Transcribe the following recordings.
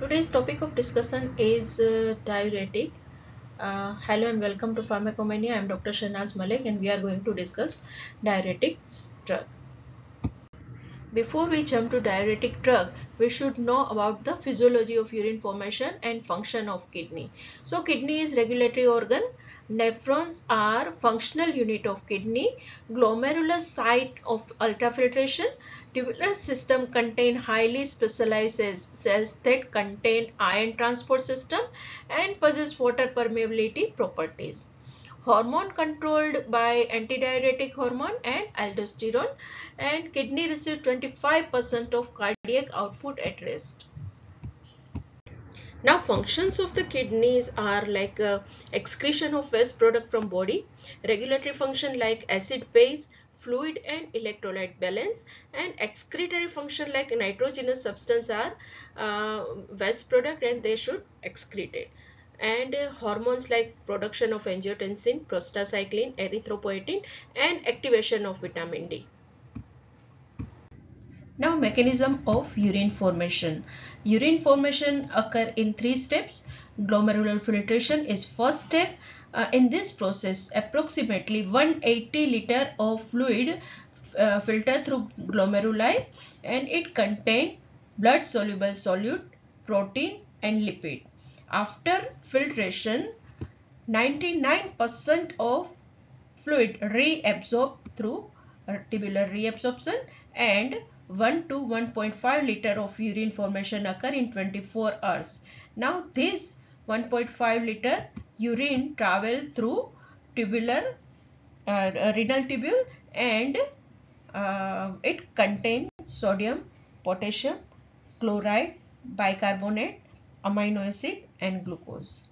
Today's topic of discussion is uh, diuretic. Uh, hello and welcome to Pharmacomania. I am Dr. Shanaz Malik and we are going to discuss diuretics drug. Before we jump to diuretic drug, we should know about the physiology of urine formation and function of kidney. So kidney is regulatory organ Nephrons are functional unit of kidney, glomerular site of ultrafiltration. Tubular system contain highly specialized cells that contain ion transport system and possess water permeability properties. Hormone controlled by antidiuretic hormone and aldosterone and kidney receive 25% of cardiac output at rest. Now functions of the kidneys are like uh, excretion of waste product from body, regulatory function like acid base, fluid and electrolyte balance and excretory function like nitrogenous substance are uh, waste product and they should excrete it and uh, hormones like production of angiotensin, prostacyclin, erythropoietin and activation of vitamin D. Now mechanism of urine formation. Urine formation occur in three steps. Glomerular filtration is first step. Uh, in this process, approximately 180 liter of fluid uh, filter through glomeruli and it contain blood soluble solute, protein and lipid. After filtration, 99% of fluid reabsorbed through tubular reabsorption and 1 to 1.5 liter of urine formation occur in 24 hours. Now this 1.5 liter urine travel through tubular uh, renal tubule and uh, it contain sodium, potassium, chloride, bicarbonate, amino acid and glucose.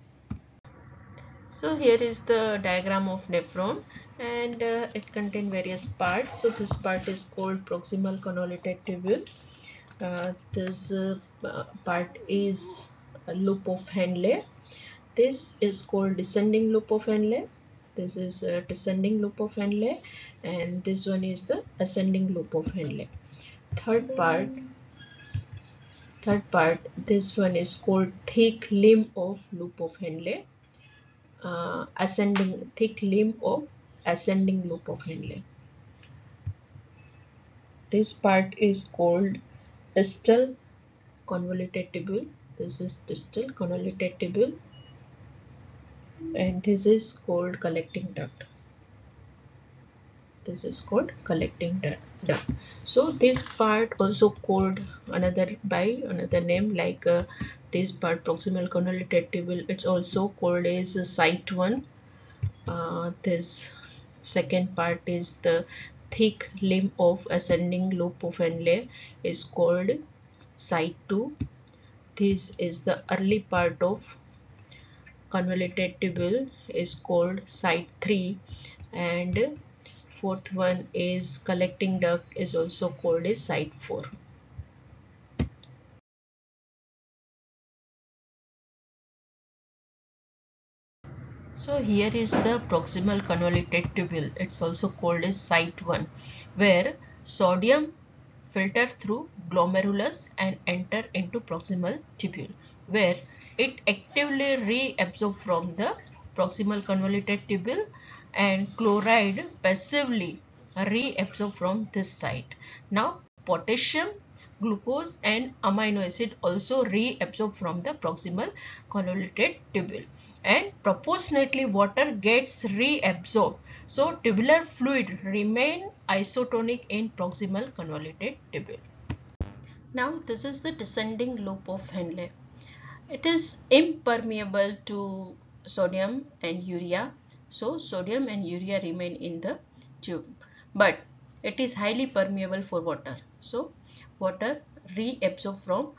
So here is the diagram of nephron and uh, it contains various parts. So this part is called proximal convoluted tubule. Uh, this uh, part is a loop of Henle. This is called descending loop of Henle. This is descending loop of Henle and this one is the ascending loop of Henle. Third part third part this one is called thick limb of loop of Henle uh, ascending thick limb of ascending loop of Henle. This part is called distal convoluted tubule. This is distal convoluted tubule and this is called collecting duct. This is called collecting duct. So this part also called another by another name like uh, this part proximal convoluted tubule it's also called as site 1 uh, this second part is the thick limb of ascending loop of Henle is called site 2 this is the early part of convoluted tubule is called site 3 and fourth one is collecting duct is also called as site 4 So here is the proximal convoluted tubule. It's also called as site 1 where sodium filter through glomerulus and enter into proximal tubule where it actively reabsorb from the proximal convoluted tubule and chloride passively reabsorb from this site. Now potassium glucose and amino acid also reabsorb from the proximal convoluted tubule. And proportionately water gets reabsorbed. So tubular fluid remain isotonic in proximal convoluted tubule. Now this is the descending loop of Henle. It is impermeable to sodium and urea so sodium and urea remain in the tube but it is highly permeable for water so water reabsorb from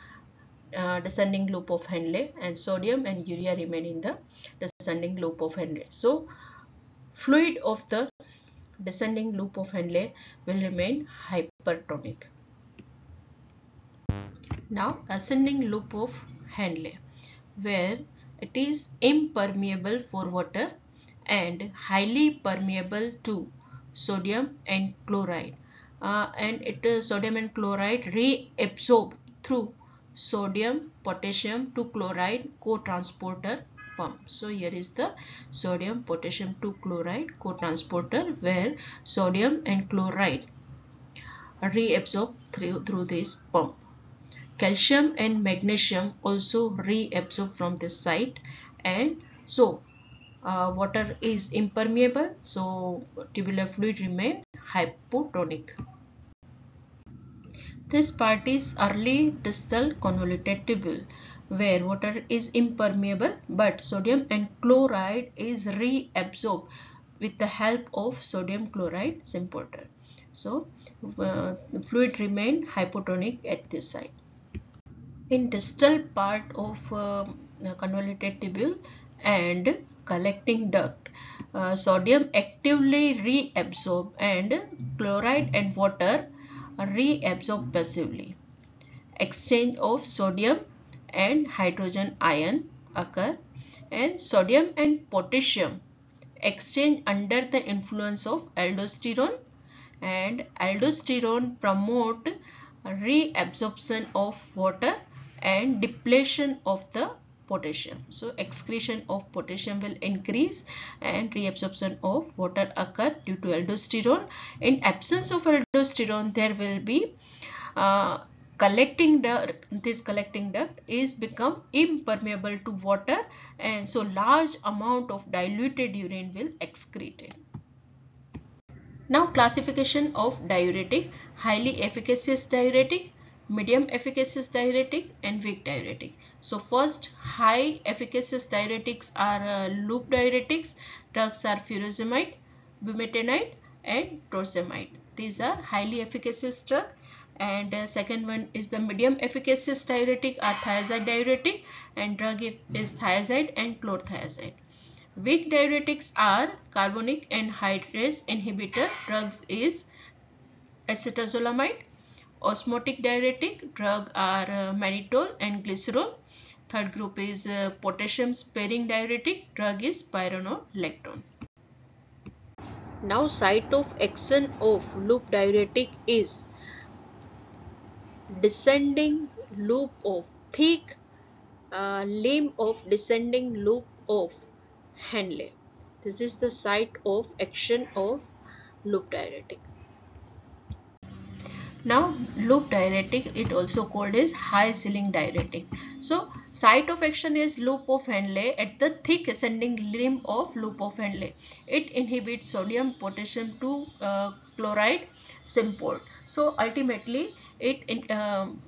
uh, descending loop of Henle and sodium and urea remain in the descending loop of Henle. So fluid of the descending loop of Henle will remain hypertonic. Now ascending loop of Henle where it is impermeable for water and highly permeable to sodium and chloride uh, and it is sodium and chloride reabsorb through sodium potassium to chloride co-transporter pump. So here is the sodium potassium to chloride co-transporter where sodium and chloride reabsorb through, through this pump. Calcium and magnesium also reabsorb from this site and so uh, water is impermeable so tubular fluid remain hypotonic. This part is early distal convoluted tubule where water is impermeable but sodium and chloride is reabsorbed with the help of sodium chloride symporter. So uh, the fluid remain hypotonic at this side. In distal part of uh, convoluted tubule and collecting duct, uh, sodium actively reabsorb and chloride and water reabsorb passively. Exchange of sodium and hydrogen ion occur and sodium and potassium exchange under the influence of aldosterone and aldosterone promote reabsorption of water and depletion of the potassium. So excretion of potassium will increase and reabsorption of water occur due to aldosterone. In absence of aldosterone there will be uh, collecting duct this collecting duct is become impermeable to water and so large amount of diluted urine will excreted. Now classification of diuretic highly efficacious diuretic medium efficacious diuretic and weak diuretic. So first high efficacious diuretics are uh, loop diuretics drugs are furosemide, bumetanide and torsemide. These are highly efficacious drugs and uh, second one is the medium efficacious diuretic or thiazide diuretic and drug is, is thiazide and chlorothiazide. Weak diuretics are carbonic and anhydrase inhibitor drugs is acetazolamide. Osmotic diuretic drug are uh, mannitol and glycerol. Third group is uh, potassium sparing diuretic drug is spironolactone. Now site of action of loop diuretic is descending loop of thick uh, limb of descending loop of Henle. This is the site of action of loop diuretic. Now loop diuretic it also called as high ceiling diuretic. So site of action is loop of Henle at the thick ascending limb of loop of Henle. It inhibits sodium potassium to uh, chloride symport. So ultimately it in, um,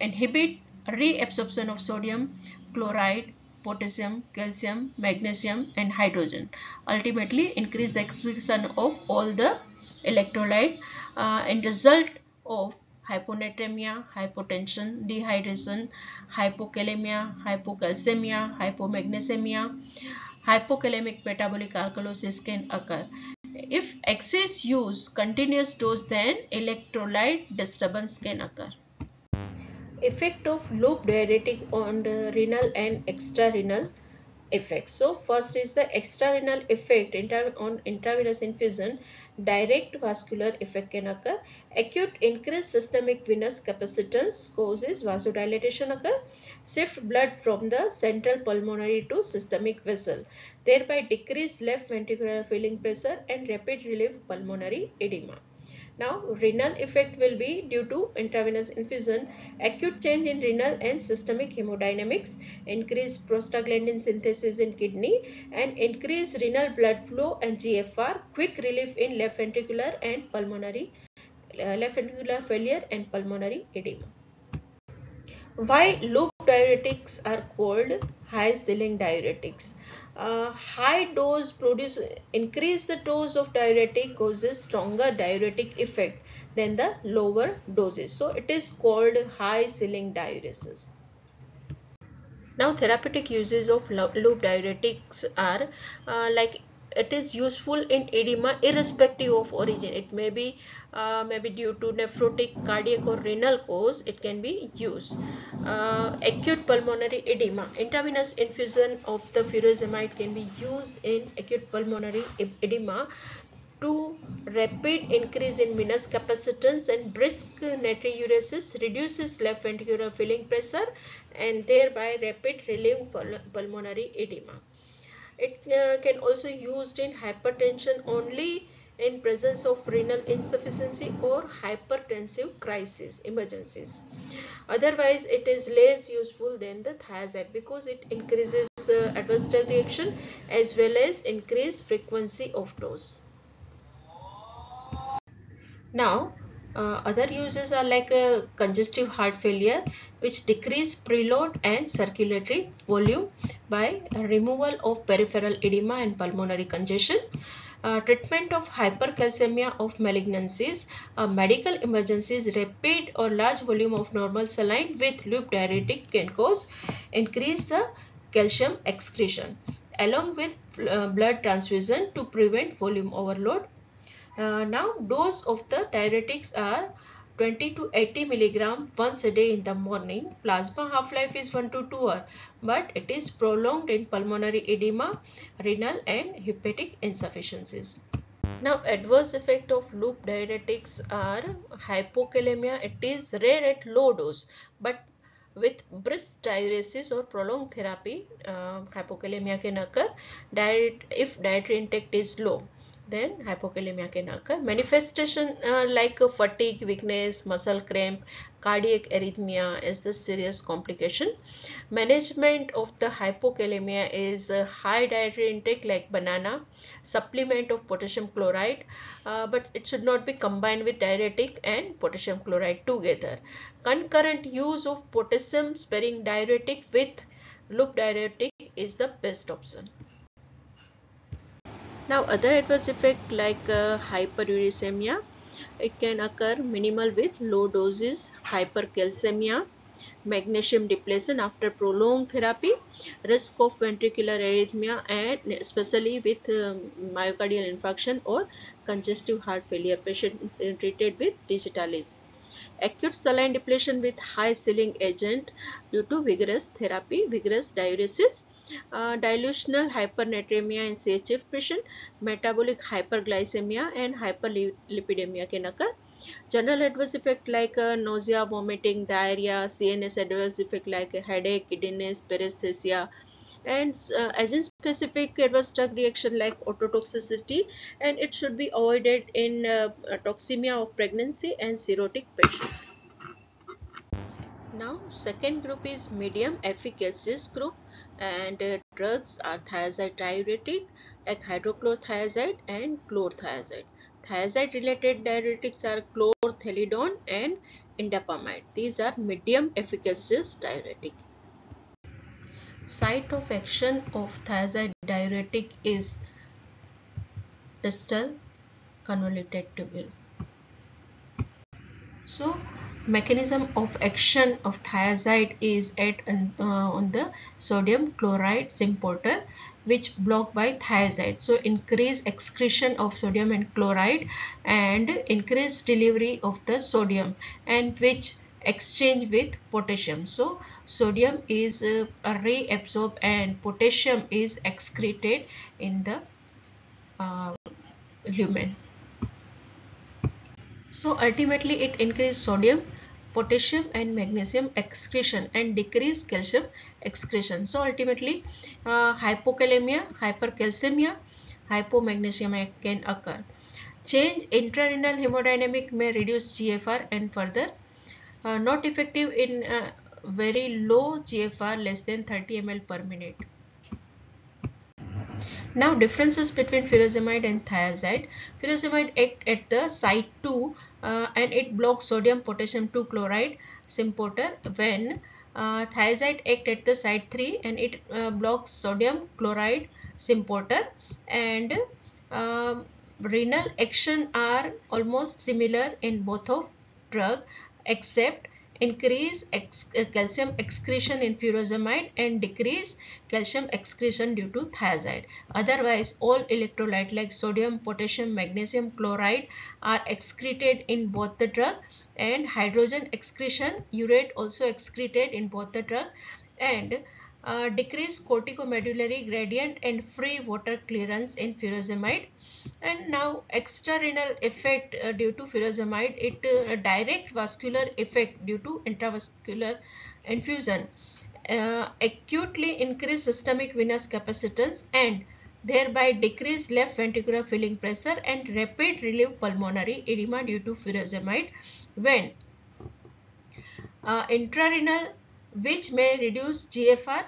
inhibit reabsorption of sodium, chloride, potassium, calcium, magnesium and hydrogen. Ultimately increase the excretion of all the electrolyte uh, and result of hyponatremia, hypotension, dehydration, hypokalemia, hypocalcemia, hypomagnesemia, hypokalemic metabolic alkalosis can occur. If excess use continuous dose then electrolyte disturbance can occur. Effect of loop diuretic on the renal and extrarenal effects. So first is the extrarenal effect on intravenous infusion. Direct vascular effect can occur. Acute increased systemic venous capacitance causes vasodilation occur. Shift blood from the central pulmonary to systemic vessel. Thereby decrease left ventricular filling pressure and rapid relief pulmonary edema. Now, renal effect will be due to intravenous infusion, acute change in renal and systemic hemodynamics, increased prostaglandin synthesis in kidney and increased renal blood flow and GFR, quick relief in left ventricular and pulmonary, uh, left ventricular failure and pulmonary edema. Why loop diuretics are called high ceiling diuretics? uh, high dose produce increase the dose of diuretic causes stronger diuretic effect than the lower doses so it is called high ceiling diuresis now therapeutic uses of loop diuretics are uh, like it is useful in edema irrespective of origin. It may be uh, maybe due to nephrotic cardiac or renal cause. It can be used. Uh, acute pulmonary edema. Intravenous infusion of the furosemide can be used in acute pulmonary edema. To rapid increase in venous capacitance and brisk natriuresis reduces left ventricular filling pressure and thereby rapid relief pulmonary edema. It uh, can also used in hypertension only in presence of renal insufficiency or hypertensive crisis emergencies. Otherwise, it is less useful than the thiazide because it increases uh, adverse drug reaction as well as increase frequency of dose. Now, uh, other uses are like a congestive heart failure which decrease preload and circulatory volume by removal of peripheral edema and pulmonary congestion. Uh, treatment of hypercalcemia of malignancies, uh, medical emergencies, rapid or large volume of normal saline with loop diuretic can cause increase the calcium excretion along with uh, blood transfusion to prevent volume overload uh, now dose of the diuretics are 20 to 80 milligram once a day in the morning. Plasma half-life is 1 to 2 hours but it is prolonged in pulmonary edema, renal and hepatic insufficiencies. Now adverse effect of loop diuretics are hypokalemia. It is rare at low dose but with brisk diuresis or prolonged therapy, uh, hypokalemia can occur diet, if dietary intake is low then hypokalemia can occur. Manifestation uh, like uh, fatigue, weakness, muscle cramp, cardiac arrhythmia is the serious complication. Management of the hypokalemia is uh, high dietary intake like banana, supplement of potassium chloride, uh, but it should not be combined with diuretic and potassium chloride together. Concurrent use of potassium sparing diuretic with loop diuretic is the best option. Now other adverse effect like uh, hyperuricemia, it can occur minimal with low doses, hypercalcemia, magnesium depletion after prolonged therapy, risk of ventricular arrhythmia and especially with um, myocardial infarction or congestive heart failure. Patient treated with digitalis acute saline depletion with high ceiling agent due to vigorous therapy, vigorous diuresis, uh, dilutional hypernatremia in CHF patient, metabolic hyperglycemia and hyperlipidemia can occur. General adverse effect like uh, nausea, vomiting, diarrhea, CNS adverse effect like headache, giddiness, paresthesia, and uh, agent specific adverse drug reaction like ototoxicity and it should be avoided in uh, toxemia of pregnancy and cirrhotic patient. Now second group is medium efficacious group and uh, drugs are thiazide diuretic like hydrochlorothiazide and chlorothiazide. Thiazide related diuretics are chlorthalidone and indapamide. These are medium efficacious diuretic. Site of action of thiazide diuretic is distal convoluted tubule. So mechanism of action of thiazide is at uh, on the sodium chloride symporter which blocked by thiazide so increase excretion of sodium and chloride and increase delivery of the sodium and which exchange with potassium. So sodium is uh, reabsorbed and potassium is excreted in the uh, lumen. So ultimately it increases sodium, potassium and magnesium excretion and decrease calcium excretion. So ultimately uh, hypokalemia, hypercalcemia, hypomagnesemia can occur. Change intrarenal hemodynamic may reduce GFR and further uh, not effective in uh, very low GFR less than 30 ml per minute. Now differences between furosemide and thiazide. Furosemide act at the site 2 uh, and it blocks sodium potassium 2 chloride symporter when uh, thiazide act at the site 3 and it uh, blocks sodium chloride symporter and um, renal action are almost similar in both of drug except increase ex uh, calcium excretion in furosemide and decrease calcium excretion due to thiazide. Otherwise, all electrolyte like sodium, potassium, magnesium, chloride are excreted in both the drug and hydrogen excretion, urate also excreted in both the drug and uh, decrease corticomedullary gradient and free water clearance in furosemide. And now extrarenal effect uh, due to furosemide it uh, direct vascular effect due to intravascular infusion. Uh, acutely increase systemic venous capacitance and thereby decrease left ventricular filling pressure and rapid relieve pulmonary edema due to furosemide. When uh, intrarenal which may reduce GFR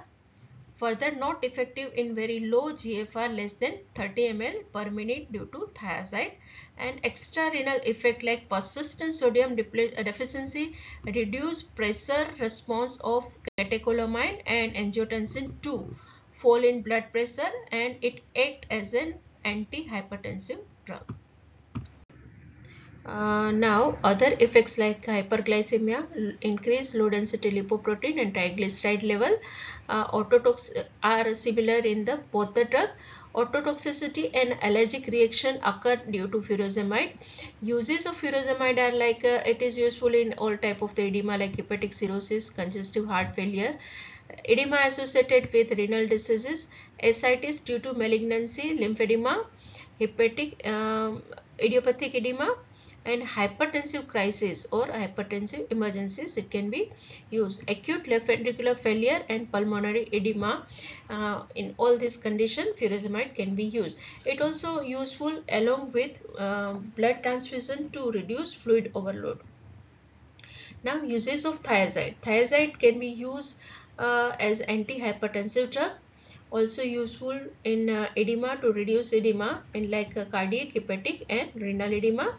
further not effective in very low GFR less than 30 ml per minute due to thiazide and extrarenal effect like persistent sodium deficiency reduce pressure response of catecholamine and angiotensin 2 fall in blood pressure and it act as an antihypertensive drug. Uh, now other effects like hyperglycemia, increased low density lipoprotein and triglyceride level uh, ototox are similar in the both the drug. Ototoxicity and allergic reaction occur due to furosemide. Uses of furosemide are like uh, it is useful in all type of the edema like hepatic cirrhosis, congestive heart failure, edema associated with renal diseases, ascites due to malignancy, lymphedema, hepatic um, idiopathic edema, and hypertensive crisis or hypertensive emergencies it can be used. Acute left ventricular failure and pulmonary edema uh, in all these conditions furosemide can be used. It also useful along with uh, blood transfusion to reduce fluid overload. Now uses of thiazide. Thiazide can be used uh, as antihypertensive drug. Also useful in uh, edema to reduce edema in like cardiac hepatic and renal edema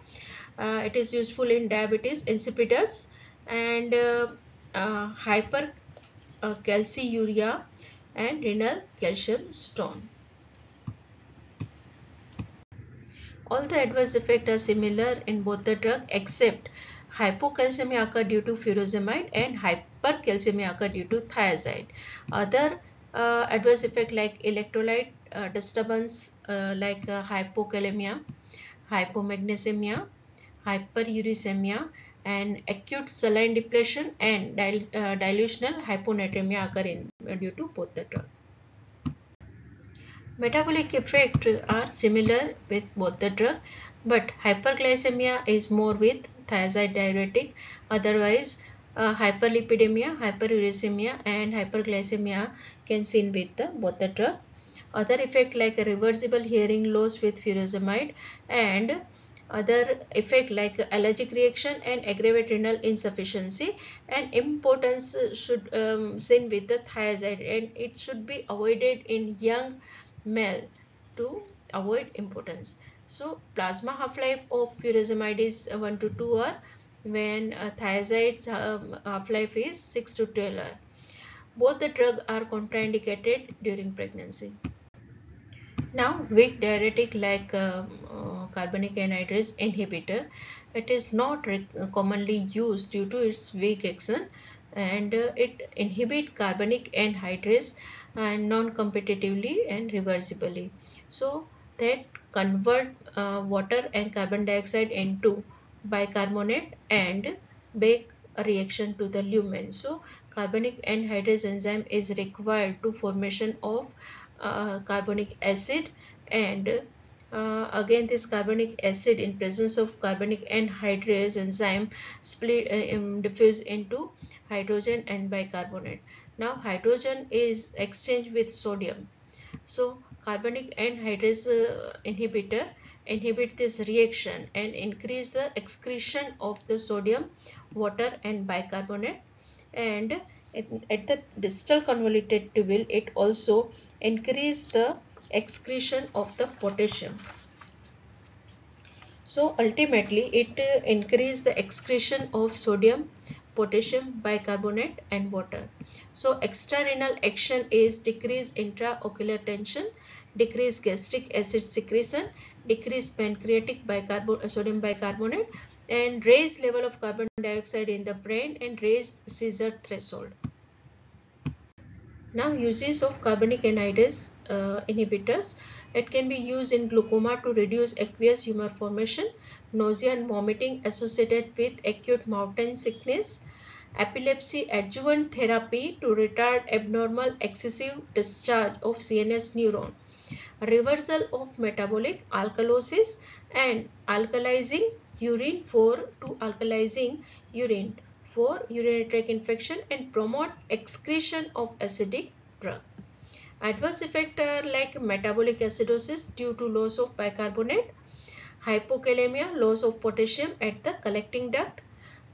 uh, it is useful in diabetes insipidus and uh, uh, hypercalciuria and renal calcium stone. All the adverse effects are similar in both the drug except hypocalcemia occur due to furosemide and hypercalcemia occur due to thiazide. Other uh, adverse effect like electrolyte uh, disturbance uh, like hypokalemia, hypomagnesemia, hyperuricemia and acute saline depletion and dil uh, dilutional hyponatremia occur in, due to both the drug. Metabolic effects are similar with both the drug but hyperglycemia is more with thiazide diuretic otherwise uh, hyperlipidemia, hyperuricemia and hyperglycemia can seen with the, both the drug. Other effect like reversible hearing loss with furosemide and other effect like allergic reaction and aggravate renal insufficiency and impotence should um, seen with the thiazide and it should be avoided in young male to avoid impotence. So plasma half-life of furosemide is 1 to 2 hour when uh, thiazide's um, half-life is 6 to 12 hour. Both the drug are contraindicated during pregnancy. Now weak diuretic like uh, uh, carbonic anhydrase inhibitor it is not commonly used due to its weak action and uh, it inhibit carbonic anhydrase and non-competitively and reversibly. So that convert uh, water and carbon dioxide into bicarbonate and make a reaction to the lumen. So carbonic anhydrase enzyme is required to formation of uh, carbonic acid and uh, again this carbonic acid in presence of carbonic anhydrase enzyme split uh, um, diffuse into hydrogen and bicarbonate. Now hydrogen is exchanged with sodium. So carbonic anhydrase uh, inhibitor inhibit this reaction and increase the excretion of the sodium water and bicarbonate. And at the distal convoluted tubule it also increase the excretion of the potassium so ultimately it uh, increase the excretion of sodium potassium bicarbonate and water so extrarenal action is decrease intraocular tension decrease gastric acid secretion decrease pancreatic bicarbonate uh, sodium bicarbonate and raise level of carbon dioxide in the brain and raise seizure threshold. Now uses of carbonic anhydrase uh, inhibitors. It can be used in glaucoma to reduce aqueous humor formation, nausea and vomiting associated with acute mountain sickness, epilepsy adjuvant therapy to retard abnormal excessive discharge of CNS neuron, reversal of metabolic alkalosis and alkalizing urine for to alkalizing urine for urinary tract infection and promote excretion of acidic drug. Adverse effects are like metabolic acidosis due to loss of bicarbonate, hypokalemia, loss of potassium at the collecting duct,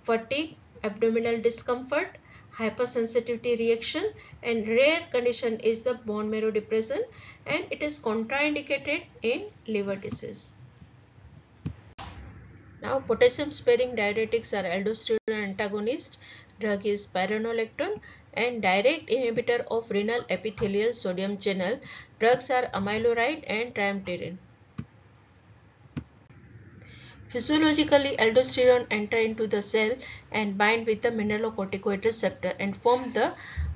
fatigue, abdominal discomfort, hypersensitivity reaction and rare condition is the bone marrow depression and it is contraindicated in liver disease. Now potassium sparing diuretics are aldosterone antagonist, drug is spironolactone and direct inhibitor of renal epithelial sodium channel. Drugs are amiloride and triamterene. Physiologically, aldosterone enter into the cell and bind with the mineralocorticoid receptor and form the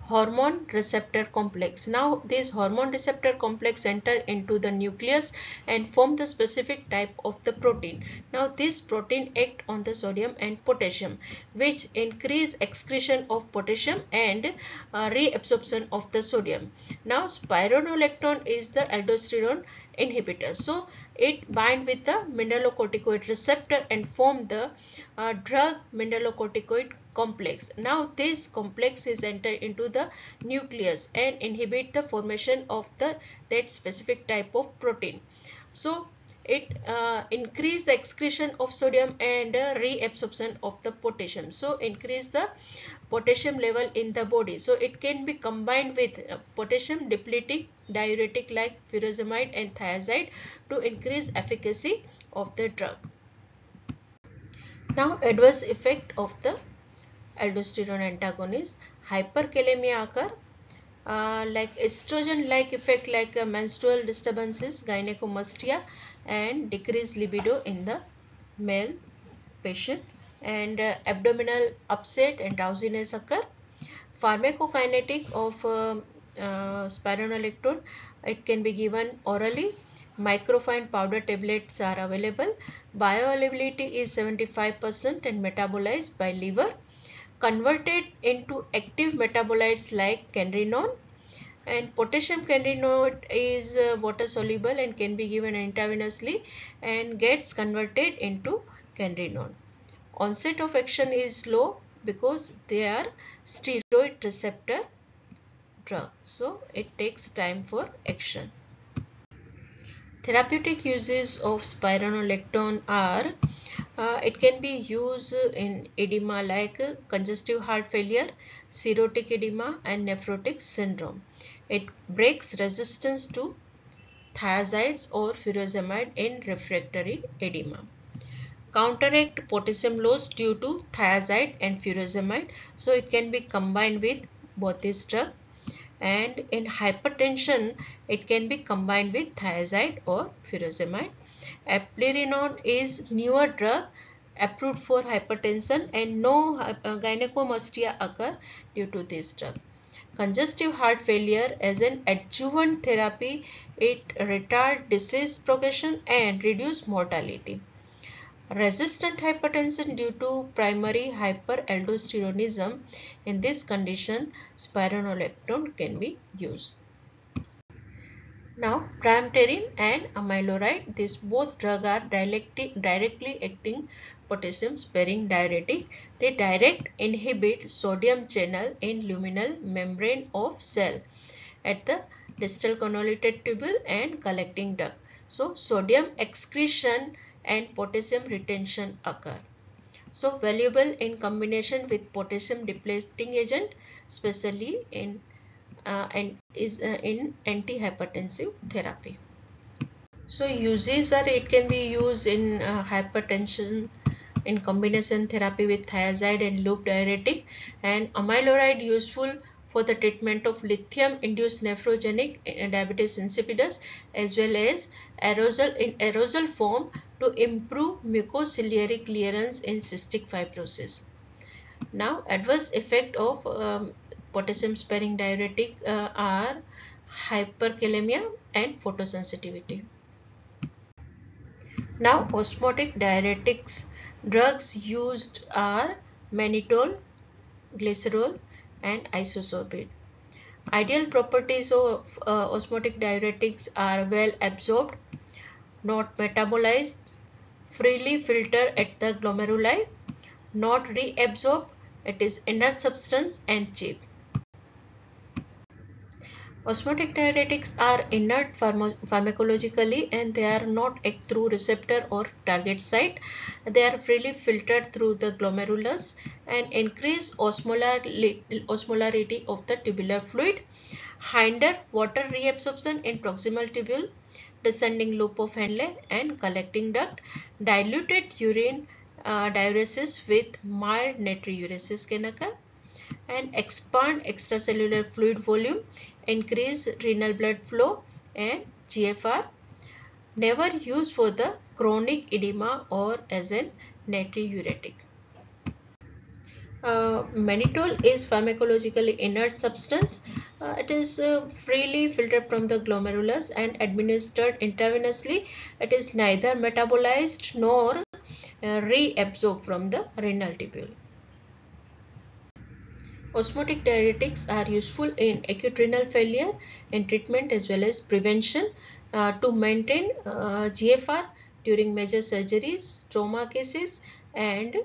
hormone receptor complex. Now this hormone receptor complex enter into the nucleus and form the specific type of the protein. Now this protein act on the sodium and potassium which increase excretion of potassium and uh, reabsorption of the sodium. Now spironolactone is the aldosterone inhibitor. So it bind with the mineralocorticoid receptor and form the uh, drug mineralocorticoid complex. Now this complex is entered into the nucleus and inhibit the formation of the that specific type of protein. So it uh, increase the excretion of sodium and uh, reabsorption of the potassium. So increase the potassium level in the body. So it can be combined with uh, potassium depleting diuretic like furosemide and thiazide to increase efficacy of the drug. Now adverse effect of the aldosterone antagonist hyperkalemia occur uh, like estrogen like effect like uh, menstrual disturbances gynecomastia and decreased libido in the male patient. And uh, abdominal upset and drowsiness occur. Pharmacokinetic of uh, uh, spironolactone it can be given orally. Microfine powder tablets are available. Bioavailability is 75% and metabolized by liver. Converted into active metabolites like canrenone and potassium canrenoate is uh, water soluble and can be given intravenously and gets converted into canrenone onset of action is low because they are steroid receptor drug so it takes time for action. Therapeutic uses of spironolactone are uh, it can be used in edema like congestive heart failure cirrhotic edema and nephrotic syndrome it breaks resistance to thiazides or furosemide in refractory edema. Counteract potassium loss due to thiazide and furosemide so it can be combined with both this drug. And in hypertension it can be combined with thiazide or furosemide. Eplerenone is newer drug approved for hypertension and no gynecomastia occur due to this drug congestive heart failure as an adjuvant therapy it retard disease progression and reduce mortality resistant hypertension due to primary hyperaldosteronism. In this condition, spironolactone can be used. Now, triamterene and amiloride, these both drug are directly, directly acting potassium sparing diuretic. They direct inhibit sodium channel in luminal membrane of cell at the distal convoluted tubule and collecting duct. So, sodium excretion and potassium retention occur. So valuable in combination with potassium depleting agent especially in uh, and is uh, in antihypertensive therapy. So uses are it can be used in uh, hypertension in combination therapy with thiazide and loop diuretic and amiloride useful for the treatment of lithium-induced nephrogenic diabetes insipidus as well as aerosol in aerosol form to improve mucociliary clearance in cystic fibrosis. Now adverse effect of um, potassium sparing diuretic uh, are hyperkalemia and photosensitivity. Now osmotic diuretics drugs used are mannitol, glycerol and isosorbide. Ideal properties of uh, osmotic diuretics are well absorbed, not metabolized, freely filter at the glomeruli, not reabsorb, it is inert substance and cheap. Osmotic diuretics are inert pharmacologically and they are not act through receptor or target site. They are freely filtered through the glomerulus and increase osmolar osmolarity of the tubular fluid, hinder water reabsorption in proximal tubule, descending loop of Henle and collecting duct, diluted urine uh, diuresis with mild natriuresis can occur and expand extracellular fluid volume increase renal blood flow and GFR never used for the chronic edema or as an natriuretic. Uh, mannitol is pharmacologically inert substance. Uh, it is uh, freely filtered from the glomerulus and administered intravenously. It is neither metabolized nor uh, reabsorbed from the renal tubule. Osmotic diuretics are useful in acute renal failure in treatment as well as prevention uh, to maintain uh, GFR during major surgeries, trauma cases and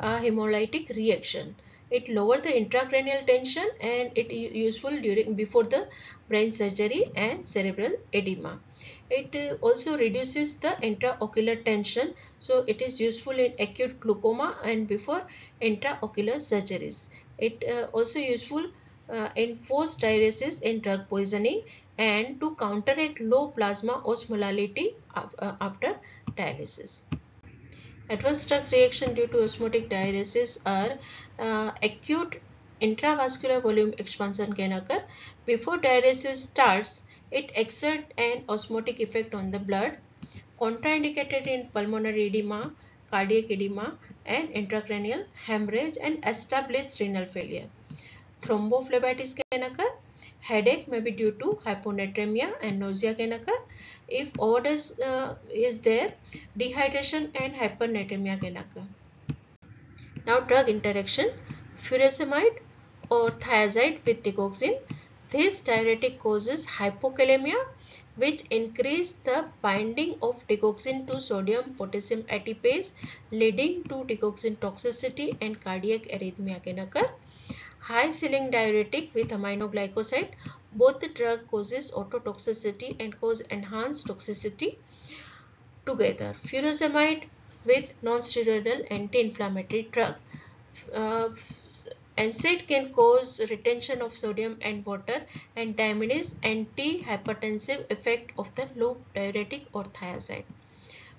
uh, hemolytic reaction. It lower the intracranial tension and it is useful during before the brain surgery and cerebral edema. It uh, also reduces the intraocular tension so it is useful in acute glaucoma and before intraocular surgeries. It uh, also useful uh, in forced diuresis in drug poisoning and to counteract low plasma osmolality uh, after dialysis. Adverse drug reaction due to osmotic diuresis are uh, acute intravascular volume expansion can occur. Before diuresis starts, it exerts an osmotic effect on the blood, contraindicated in pulmonary edema, cardiac edema and intracranial hemorrhage and established renal failure. Thrombophlebitis can occur. Headache may be due to hyponatremia and nausea can occur. If overdose uh, is there, dehydration and hypernatremia can occur. Now drug interaction. Furosemide or thiazide with digoxin. This diuretic causes hypokalemia which increase the binding of digoxin to sodium potassium ATPase leading to digoxin toxicity and cardiac arrhythmia can occur. High ceiling diuretic with aminoglycoside both the drug causes ototoxicity and cause enhanced toxicity together. Furosemide with non-steroidal anti-inflammatory drug. Uh, NSAID can cause retention of sodium and water and diminish antihypertensive effect of the loop diuretic or thiazide.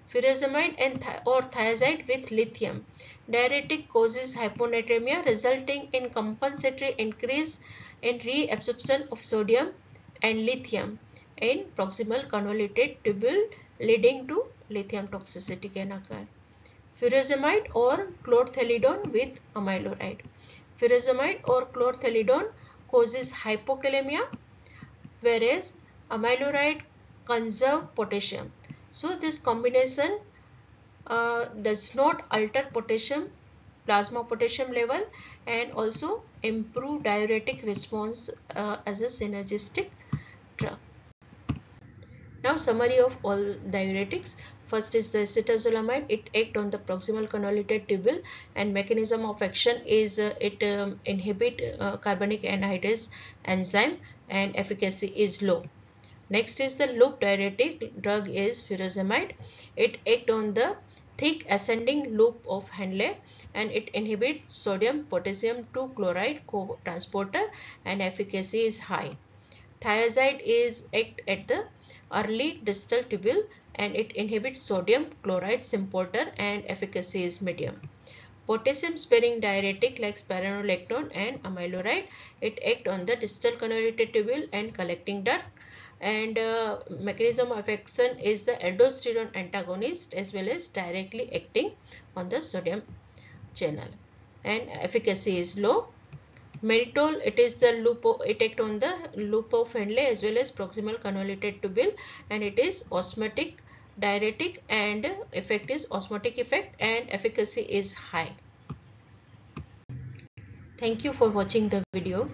Furosemide and or thiazide with lithium. Diuretic causes hyponatremia resulting in compensatory increase in reabsorption of sodium and lithium in proximal convoluted tubule leading to lithium toxicity can occur. Furosemide or chlorthalidone with amiloride. Furosemide or chlorthalidone causes hypokalemia whereas amiloride conserve potassium. So this combination uh, does not alter potassium plasma potassium level and also improve diuretic response uh, as a synergistic drug. Now summary of all diuretics. First is the acetazolamide. It acts on the proximal convoluted tubule and mechanism of action is uh, it um, inhibit uh, carbonic anhydrase enzyme and efficacy is low. Next is the loop diuretic drug is furosemide. It acts on the thick ascending loop of Henle and it inhibits sodium potassium 2 chloride co-transporter and efficacy is high. Thiazide is act at the early distal tubule and it inhibits sodium chloride symporter and efficacy is medium. Potassium sparing diuretic like spironolactone and amiloride, it act on the distal convoluted tubule and collecting duct. And uh, mechanism of action is the aldosterone antagonist as well as directly acting on the sodium channel. And efficacy is low. Mannitol, it is the loop, it act on the loop of Henle as well as proximal convoluted tubule and it is osmotic diuretic and effect is osmotic effect and efficacy is high. Thank you for watching the video.